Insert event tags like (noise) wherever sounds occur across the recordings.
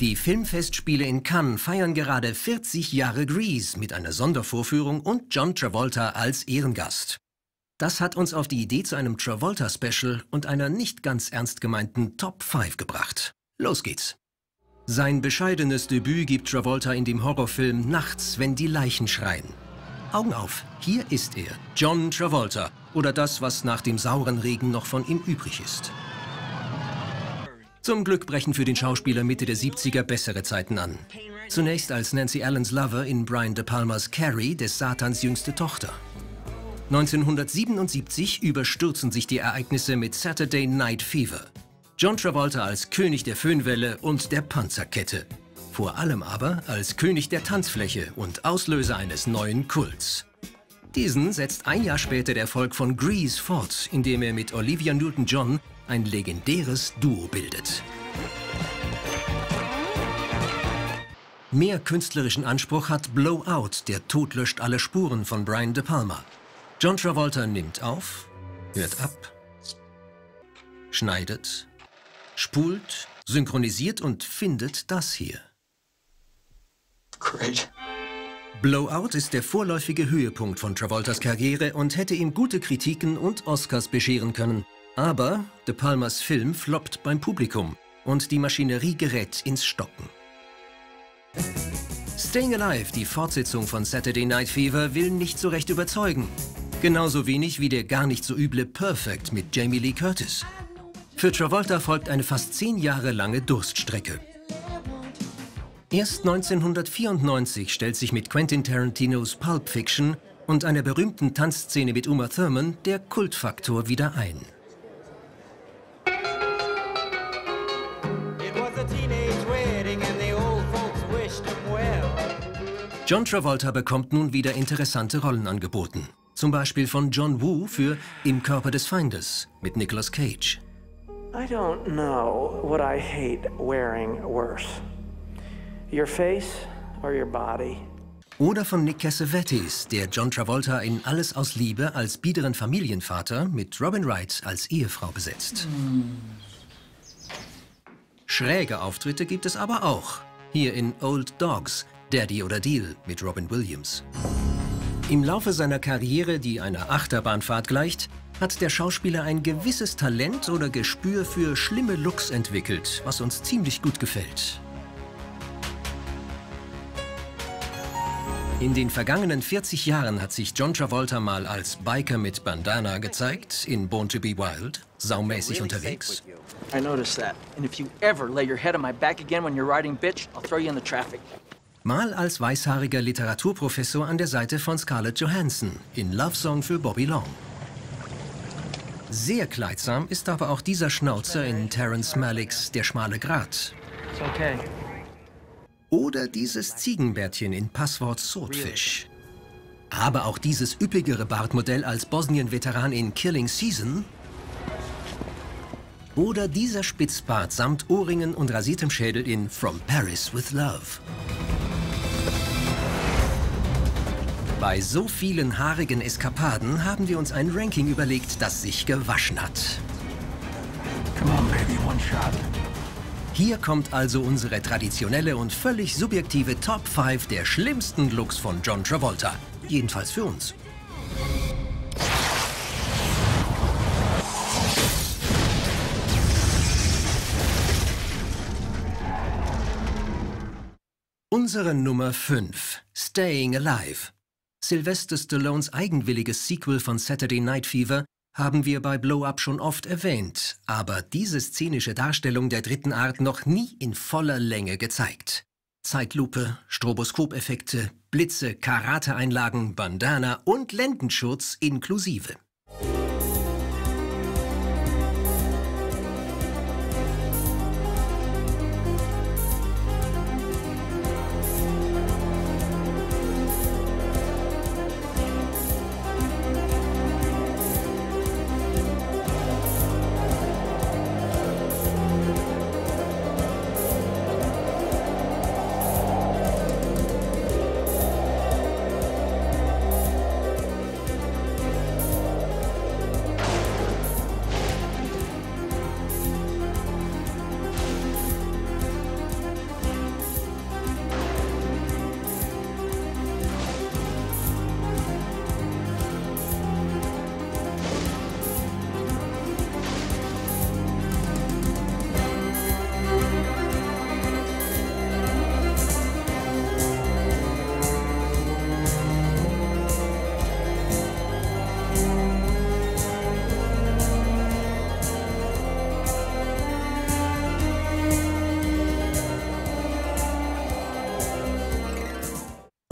Die Filmfestspiele in Cannes feiern gerade 40 Jahre Grease mit einer Sondervorführung und John Travolta als Ehrengast. Das hat uns auf die Idee zu einem Travolta-Special und einer nicht ganz ernst gemeinten Top 5 gebracht. Los geht's! Sein bescheidenes Debüt gibt Travolta in dem Horrorfilm Nachts, wenn die Leichen schreien. Augen auf, hier ist er, John Travolta, oder das, was nach dem sauren Regen noch von ihm übrig ist. Zum Glück brechen für den Schauspieler Mitte der 70er bessere Zeiten an. Zunächst als Nancy Allens Lover in Brian De Palmas Carrie, des Satans jüngste Tochter. 1977 überstürzen sich die Ereignisse mit Saturday Night Fever. John Travolta als König der Föhnwelle und der Panzerkette. Vor allem aber als König der Tanzfläche und Auslöser eines neuen Kults. Diesen setzt ein Jahr später der Erfolg von Grease fort, indem er mit Olivia Newton-John ein legendäres Duo bildet. Mehr künstlerischen Anspruch hat Blowout, der Tod löscht alle Spuren von Brian De Palma. John Travolta nimmt auf, hört ab, schneidet, spult, synchronisiert und findet das hier. Great. Blowout ist der vorläufige Höhepunkt von Travoltas Karriere und hätte ihm gute Kritiken und Oscars bescheren können. Aber De Palmas Film floppt beim Publikum und die Maschinerie gerät ins Stocken. Staying Alive, die Fortsetzung von Saturday Night Fever, will nicht so recht überzeugen. Genauso wenig wie der gar nicht so üble Perfect mit Jamie Lee Curtis. Für Travolta folgt eine fast zehn Jahre lange Durststrecke. Erst 1994 stellt sich mit Quentin Tarantinos Pulp Fiction und einer berühmten Tanzszene mit Uma Thurman der Kultfaktor wieder ein. John Travolta bekommt nun wieder interessante Rollen angeboten. Zum Beispiel von John Woo für Im Körper des Feindes mit Nicolas Cage. I don't know what I hate wearing worse. Your face or your body. Oder von Nick Cassavetes, der John Travolta in Alles aus Liebe als biederen Familienvater mit Robin Wright als Ehefrau besetzt. Schräge Auftritte gibt es aber auch. Hier in Old Dogs, Daddy oder Deal mit Robin Williams. Im Laufe seiner Karriere, die einer Achterbahnfahrt gleicht, hat der Schauspieler ein gewisses Talent oder Gespür für schlimme Looks entwickelt, was uns ziemlich gut gefällt. In den vergangenen 40 Jahren hat sich John Travolta mal als Biker mit Bandana gezeigt, in Born to be Wild, saumäßig unterwegs. I noticed that. And if you ever lay your head on my back again when you're riding, bitch, I'll you in the traffic. Mal als weißhaariger Literaturprofessor an der Seite von Scarlett Johansson in Love Song für Bobby Long. Sehr kleidsam ist aber auch dieser Schnauzer in Terence Malicks Der schmale Grat. Oder dieses Ziegenbärtchen in Passwort Swordfish. Aber auch dieses üppigere Bartmodell als Bosnien-Veteran in Killing Season. Oder dieser Spitzbart samt Ohrringen und rasiertem Schädel in From Paris with Love. Bei so vielen haarigen Eskapaden haben wir uns ein Ranking überlegt, das sich gewaschen hat. On, baby, Hier kommt also unsere traditionelle und völlig subjektive Top 5 der schlimmsten Looks von John Travolta. Jedenfalls für uns. Unsere Nummer 5, Staying Alive. Sylvester Stallones eigenwilliges Sequel von Saturday Night Fever haben wir bei Blow Up schon oft erwähnt, aber diese szenische Darstellung der dritten Art noch nie in voller Länge gezeigt. Zeitlupe, Stroboskopeffekte, Blitze, Karateeinlagen, Bandana und Lendenschurz inklusive.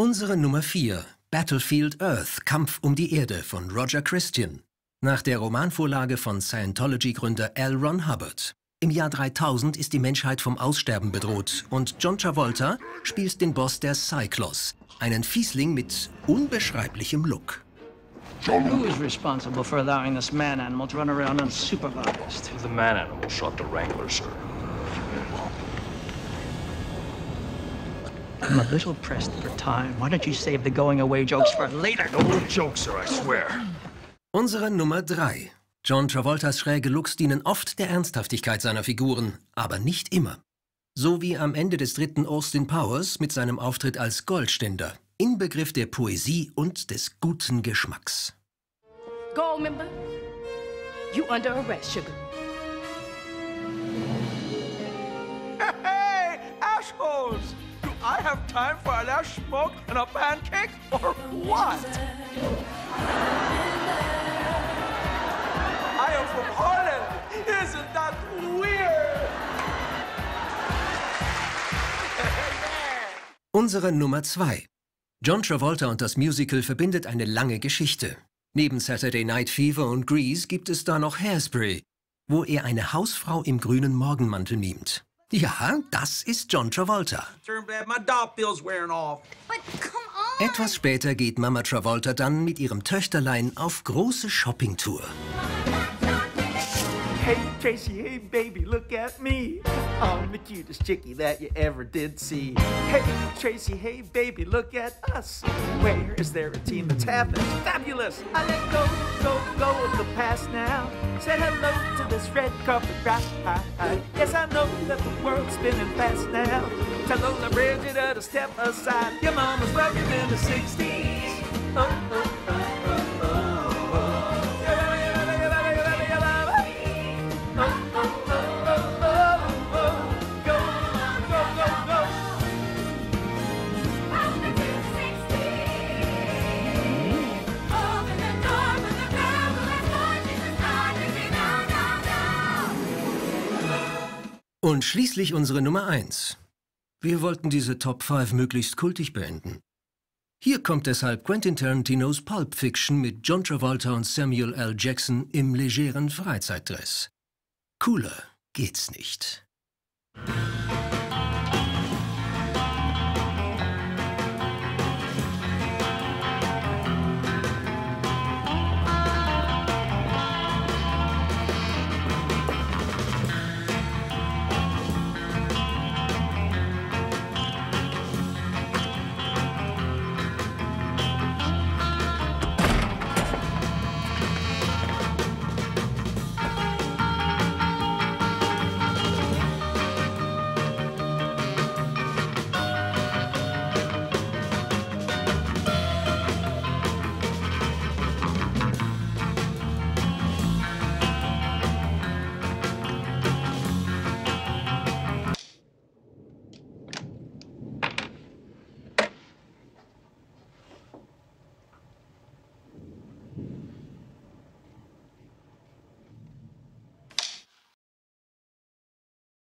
Unsere Nummer 4, Battlefield Earth, Kampf um die Erde von Roger Christian. Nach der Romanvorlage von Scientology-Gründer L. Ron Hubbard. Im Jahr 3000 ist die Menschheit vom Aussterben bedroht und John Travolta spielt den Boss der Cyclos, einen Fiesling mit unbeschreiblichem Look. Who is responsible for allowing this man animal to run around unsupervised? The man animal shot the Wrangler, sir. I'm a little pressed for time. Why don't you save the going away jokes for later? No joke, sir, I swear. Unsere Nummer 3. John Travoltas schräge Looks dienen oft der Ernsthaftigkeit seiner Figuren, aber nicht immer. So wie am Ende des dritten Austin Powers mit seinem Auftritt als Goldständer, Inbegriff der Poesie und des guten Geschmacks. Goldmember, you under arrest, sugar. Hey, assholes! I have time for a last smoke and a pancake, or what? I am from Holland. Isn't that weird? (laughs) Unsere Nummer 2. John Travolta und das Musical verbindet eine lange Geschichte. Neben Saturday Night Fever und Grease gibt es da noch Hairspray, wo er eine Hausfrau im grünen Morgenmantel mimt. Ja, das ist John Travolta. Turn bad, my dog feels wearing off. But come on! Etwas später geht Mama Travolta dann mit ihrem Töchterlein auf große Shoppingtour. Hey, Tracy, hey, baby, look at me. I'm the cutest chickie that you ever did see. Hey, Tracy, hey, baby, look at us. Where is there a team that's half as fabulous? I let go, go, go of the past now. Say hello to this red carpet ride. Yes, I know that the world's spinning fast now. Tell Lola Brigida to step aside. Your mama's working in the 60s. Oh, oh, oh, oh, Und schließlich unsere Nummer 1. Wir wollten diese Top 5 möglichst kultig beenden. Hier kommt deshalb Quentin Tarantinos Pulp Fiction mit John Travolta und Samuel L. Jackson im legeren Freizeitdress. Cooler geht's nicht.